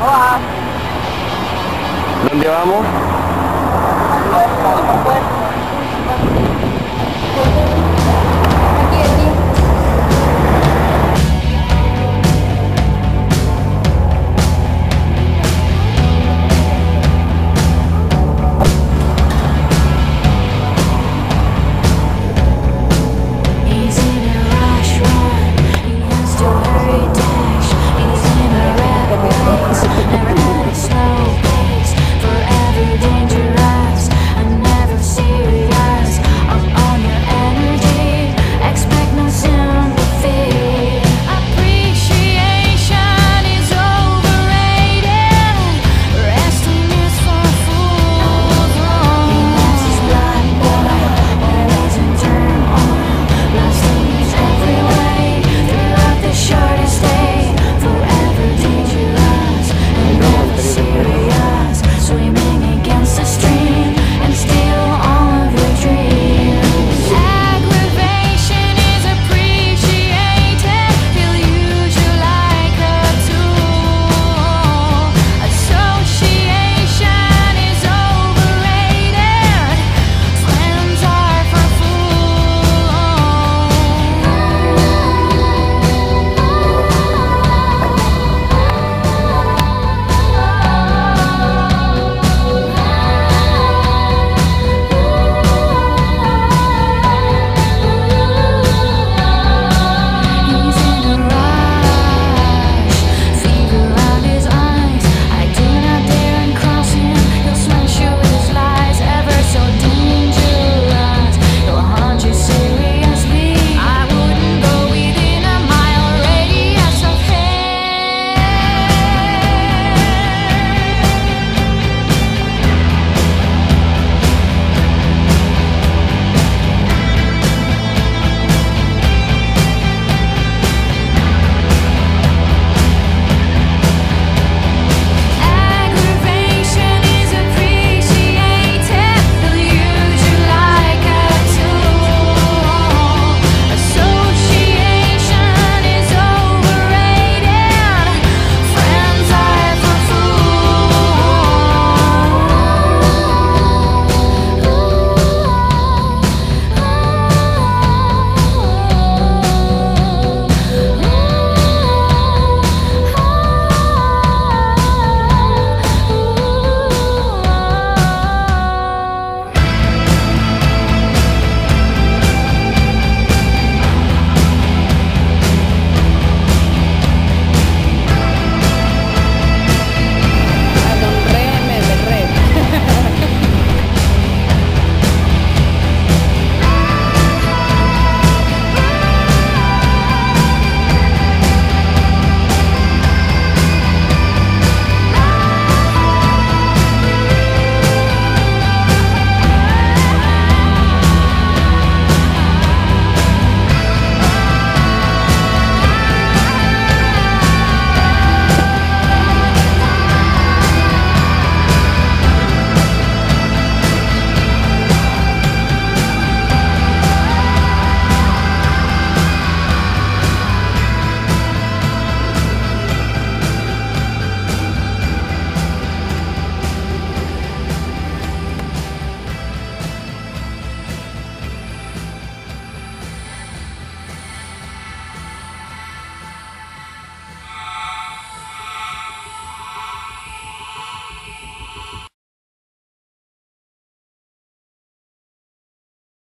Hola. ¿Dónde vamos? Al puerto.